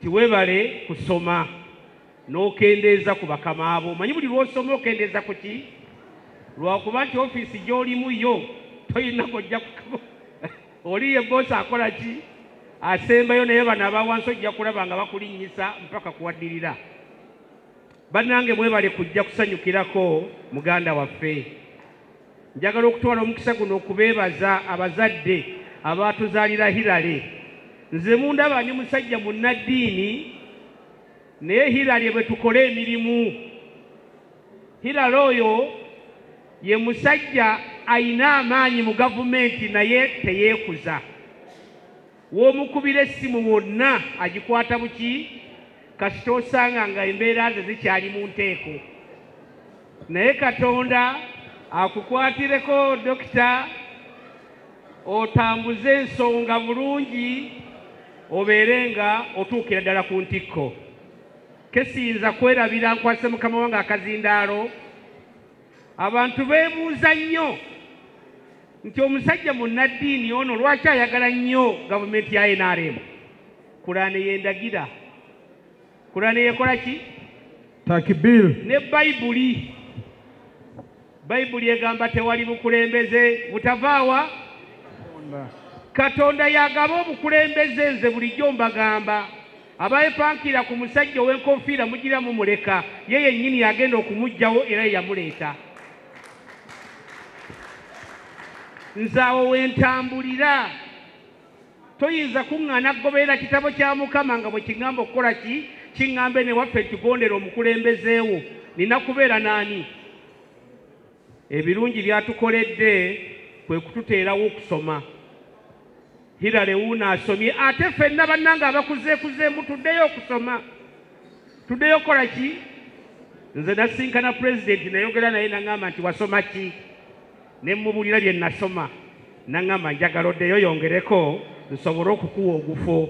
nti weebale kusoma n'okendeeza ku bakama abo. Manyi buli lw'osoma okendeeza ku ki? Lwakuba nti ofiisi gy'olimu yo toyina kojja oli ye boosi akola ki? Asembayo naye bano abawansi ojja kulaba nga bakulinnyisa mpaka kuwaddirira. Bannange mwebale kujja kusanyukirako muganda waffe. Njagala okutwala omukisa guno okubeebaza abazadde abaatuzaalira hirale nze mundaba ndi musajja munnaddiini naye hirale bwe tukole emirimu. Hirale oyo ye musajja ayina amaanyi mu gavumenti naye teyeekuza. W'omukubira essimu wonna agikwata buki kasita osanga nga embeera ze zikyali mu nteeko. Naye katonda akukwatireko dokita otambuze ensonga bulungi obeere nga otuukira ddala ku ntikko. Kesiyinza kwerabira nkwase mukama wange akazindaalo? Abantu beebuuza nnyo nti omusajja munnaddiini ono lwaki ayagala nnyo gavumenti ya nrm kulaane yendagira kulaane yekola ki? Takibir ne bayibuli bayibuli egamba tewali bukulembeze. Butavaawa katonda yagaba obukulembeze nze bulijjo mbagamba. Abayepankira ku musajja ow'enkofiira mugira mumuleka. Ye yennyini yagenda okumuggyawo era yeyamuleeta nze awo wentambulira toyinza kuŋŋaana kugoberera kitabo kya mukama nga bwe kiŋŋamba okukola ki? Kiŋŋambe ne waffe tugondera omukulembezeewo nina kubeera naani ebirungi byatukoledde kwe kututeerawo okusoma hirale wuuno asomye. Ate ffenna bannanga abakuzeekuzeemu tuddeyo okusoma. Tuddeyo okukola ki? Nze nasinkana pulezidenti nayogera naye naŋŋamba nti wasoma ki? Ne mmubuulira bye nasoma naŋŋamba njagala oddeyo yongereko nsobole okukuwa ogufo.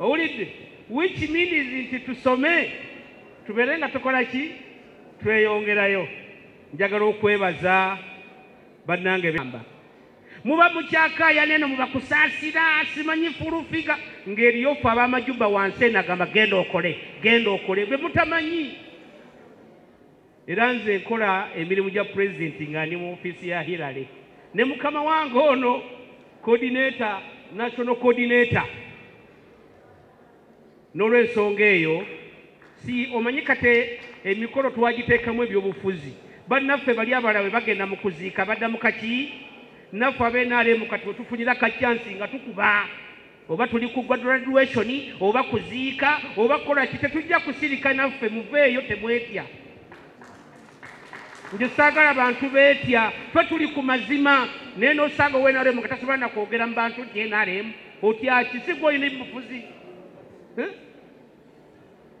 Owulidde? Which means nti tusome tubeere nga tukola ki? Tweyongerayo. Njagala okwebaza bannange bamba muba mukyakaaya neno mubakusaasira simanyi fulufiga. Ng'eriyofu ab'amajuba wansi eno agamba genda okole genda okole. Bwe mutamanyi. Era nze nkola emirimu gya pulezidenti nga ndi mu ofiisi ya hirale ne mukama wange ono coordinator national coordinator. N'olwensonga eyo si omanyi kate emikolo twagiteekamu ebyobufuzi. Bannaffe bali abalala bwe bagenda mu kuziika badda mu kaki naffe ab'enrm kati wetufunira kacyansi nga tukuba. Oba tuli ku graduation oba kuziika oba kukola ki tetujja kusirika naffe muveeyo temwetya. Nje saagala bantu beetya fe tuli ku mazima. Naye nosanga owenrm nga tasobola nakwogera mu bantu nti nrm otyaki si gwe olina ebufuzi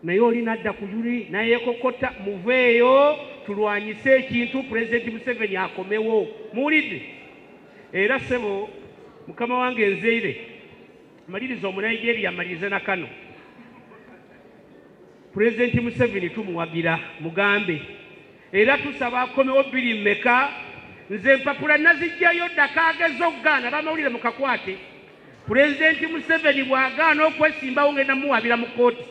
naye olina adda ku yuli nayeekokota muveeyo tulwanyise ekintu pulezidenti museveni akomewo. Muwulidde era sebo mukama wange enzeire maliriza omunigeria amalirize na kano. Pulezidenti museveni tumuwagira mugambe. Era tusaba akomewo bbiri mmeka? Nze empapula nazijjayo ddaka ageza okugaana bamawulire mukakwate. Pulezidenti museveni bw'agaana okwesimbawo ngenda muwabira mu kooti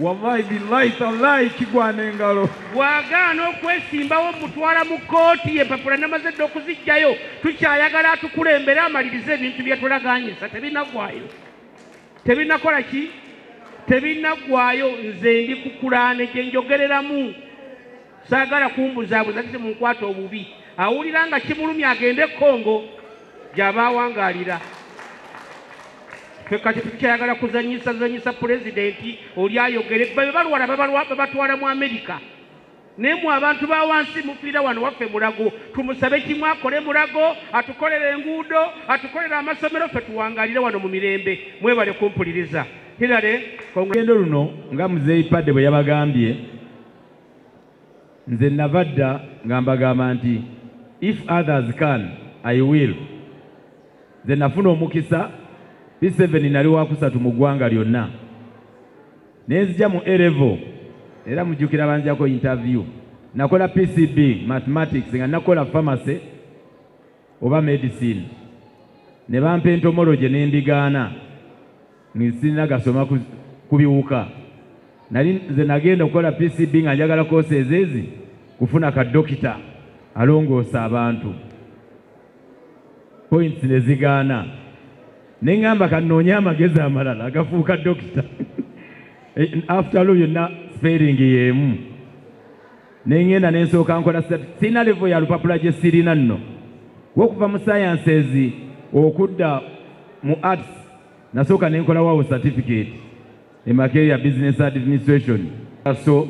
wallahi billahi tallahi kigwana engalo bw'agaana okwesimbawo mutwala mu kooti empapula namaze dde okuzijjayo tukyayagala atukulembere amalirize ebintu byetulaganyisa tebinaggwayo. Tebinakola ki? Tebinaggwayo. Nze ndi kukulaane gye njogereramu. Saagala kumbuzaabuza kiti munkwata obubi. Awulira nga kimulumya agende kongo gy'aba awangaalira kati tukyayagala kuzanyisa zanyisa pulezidenti oli ayogere babe balwala babatwala mu amerika naye mu abantu ba wansi mufiira wano waffe mulago tumusabe kimu akole mulago atukolere enguudo atukolere amasomero ffe tuwangalire wano mu mirembe mwebale kumpuliriza. Hirale olugendo luno nga muzeeyi padde bwe yabagambye nze nava dda nga mbagamba nti if others can i will. Nze nafuna omukisa p7 nali wakusatu mu ggwanga lyonna. Ne nzija mu erevo era mujjukira banjako interview. Nakola pcb mathematics nga nakola pharmacy oba medicine. Ne bampa entomology ne ndigaana nsinina gasoma ku biwuka nali nze nagenda okukola pcb nga njagala courses ezi kufuna kadokita alongoosa abantu. Points ne zigaana ne ŋŋamba kannoonye amagezi amalala agafuuka dokita. After all yonna spelling y'emu. Ne ŋŋenda ne nsooka nkola sirina level ya lupapula gye sirina nno. Okuva mu sciences okudda mu arts nasooka ne nkola wawo certificate. Emakeria business administration. So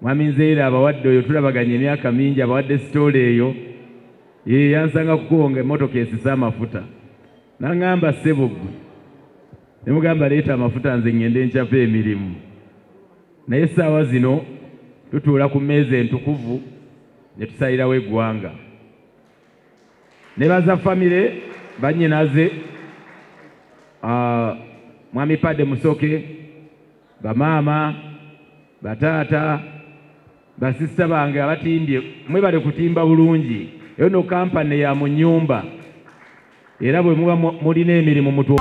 mwami nzeera abawadde oyo tulabaganya emyaka mingi abawadde sitoola eyo. Yansanga kukuwonga emmotoka esisa amafuta naŋŋamba ssebo ggwe ne mugamba leeta amafuta nze ŋŋende nkyapa emirimu. Naye essaawa zino tutuula ku mmeeza entukuvu ne tusalirawo eggwanga. Ne baza famire bannyinaze mwami padde musoke bamaama bataata basisita bange abatimbye mwebale kutimba bulungi. Eyo no kampani ya mu nnyumba era bwe muba mu- mulina emirimu mutu